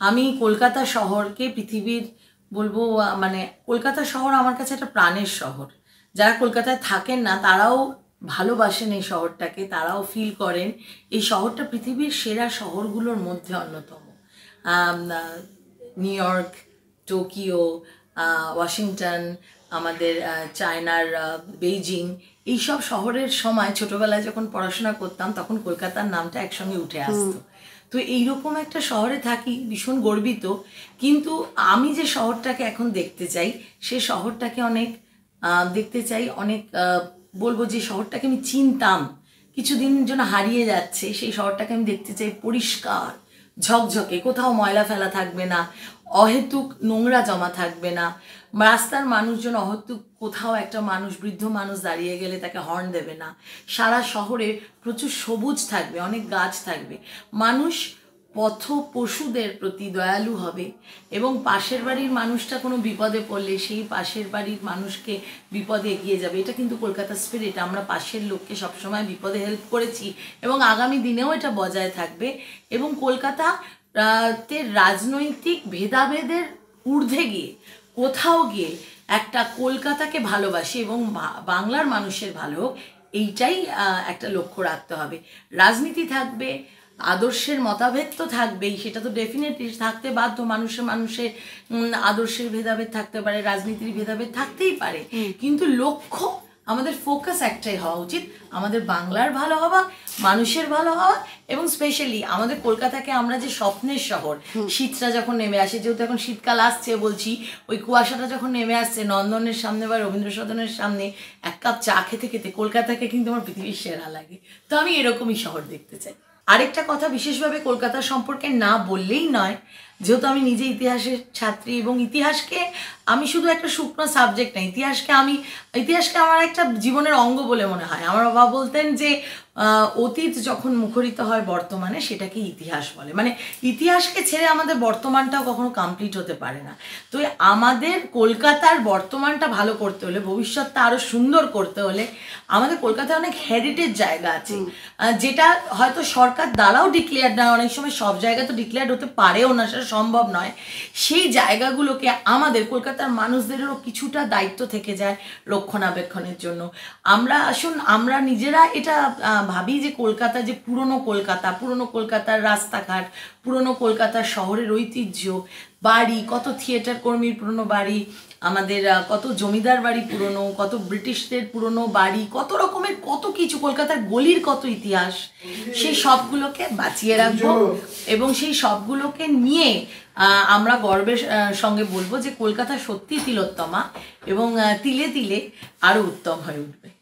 আমি কলকাতা শহরকে পৃথিবীর বলব মানে কলকাতা শহর আমার কাছে একটা প্রাণের শহর। যারা কলকাতায় থাকেন না, তারাও ভালোবাসেন এই শহরটাকে, তারাও ফিল করেন এই শহরটা পৃথিবীর সেরা শহরগুলোর মধ্যে অন্যতম। নিউ ইয়র্ক টোকিও ওয়াশিংটন আমাদের চায়নার বেইজিং এইসব শহরের সময় ছোটবেলায় যখন পড়াশোনা করতাম, তখন কলকাতার নামটা একসঙ্গে উঠে আসতো। তো এইরকম একটা শহরে থাকি, ভীষণ গর্বিত। কিন্তু আমি যে শহরটাকে এখন দেখতে চাই, সে শহরটাকে অনেক দেখতে চাই, অনেক বলব যে শহরটাকে আমি চিনতাম। কিছুদিন জন্য হারিয়ে যাচ্ছে, সেই শহরটাকে আমি দেখতে চাই পরিষ্কার, ঝকঝকে, কোথাও ময়লা ফেলা থাকবে না। অহেতুক নোংরা জমা থাকবে না। রাস্তার মানুষজন অহেতুক, কোথাও একটা মানুষ, বৃদ্ধ মানুষ দাঁড়িয়ে গেলে তাকে হর্ন দেবে না। সারা শহরে প্রচুর সবুজ থাকবে, অনেক গাছ থাকবে। মানুষ পথ পশুদের প্রতি দয়ালু হবে এবং পাশের বাড়ির মানুষটা কোনো বিপদে পড়লে সেই পাশের বাড়ির মানুষকে বিপদে এগিয়ে যাবে। এটা কিন্তু কলকাতা স্পিরিট আমরা পাশের লোককে সবসময় বিপদে হেল্প করেছি এবং আগামী দিনেও এটা বজায় থাকবে এবং কলকাতা তে রাজনৈতিক ভেদাভেদের ঊর্ধ্বে গিয়ে কোথাও গিয়ে একটা কলকাতাকে ভালোবাসি এবং বাংলার মানুষের ভালো হোক এইটাই একটা লক্ষ্য রাখতে হবে। রাজনীতি থাকবে আদর্শের মতাভেদ তো থাকবেই সেটা তো ডেফিনেটলি থাকতে বাধ্য। মানুষের মানুষের উম, আদর্শের ভেদাভেদ থাকতে পারে রাজনীতির ভেদাভেদ থাকতেই পারে। কিন্তু লক্ষ্য আমাদের ফোকাস একটাই হওয়া উচিত। আমাদের বাংলার ভালো হওয়া মানুষের ভালো হওয়া এবং স্পেশালি আমাদের কলকাতাকে আমরা যে স্বপ্নের শহর শীতটা যখন নেমে আসে যেহেতু এখন শীতকাল আসছে বলছি ওই কুয়াশাটা যখন নেমে আসছে নন্দনের সামনে বা রবীন্দ্র সদনের সামনে এক কাপ চা খেতে খেতে কলকাতাকে কিন্তু আমার পৃথিবীর সেরা লাগে। তো আমি এরকমই শহর দেখতে চাই। আরেকটা কথা বিশেষভাবে কলকাতা সম্পর্কে না বললেই নয় যেহেতু আমি নিজে ইতিহাসের ছাত্রী এবং ইতিহাসকে আমি শুধু একটা শুকনো সাবজেক্ট না ইতিহাসকে আমি ইতিহাসকে আমার একটা জীবনের অঙ্গ বলে মনে হয়। আমার বাবা বলতেন যে অতীত যখন মুখরিত হয় বর্তমানে সেটাকে ইতিহাস বলে। মানে ইতিহাসকে ছেড়ে আমাদের বর্তমানটাও কখনো কমপ্লিট হতে পারে না। তো আমাদের কলকাতার বর্তমানটা ভালো করতে হলে ভবিষ্যৎটা আরও সুন্দর করতে হলে আমাদের কলকাতায় অনেক হেরিটেজ জায়গা আছে। যেটা হয়তো সরকার দ্বারাও ডিক্লেয়ার না অনেক সময় সব জায়গা তো ডিক্লেয়ার হতে পারেও না সেটা সম্ভব নয়। সেই জায়গাগুলোকে আমাদের কলকাতার মানুষদেরও কিছুটা দায়িত্ব থেকে যায় রক্ষণাবেক্ষণের জন্য। আমরা আসুন, আমরা নিজেরা এটা ভাবি যে কলকাতা যে পুরনো কলকাতা, পুরনো কলকাতার রাস্তাঘাট, পুরনো কলকাতার শহরের ঐতিহ্য বাড়ি কত থিয়েটার কর্মীর পুরনো বাড়ি আমাদের কত জমিদার বাড়ি পুরনো কত ব্রিটিশদের পুরনো বাড়ি কত রকমের কত কিছু কলকাতার গলির কত ইতিহাস সেই সবগুলোকে বাঁচিয়ে রাখব এবং সেই সবগুলোকে নিয়ে আমরা গর্বের সঙ্গে বলব যে কলকাতা সত্যি তিলোত্তমা এবং তিলে তিলে আরও উত্তম হয়ে উঠবে।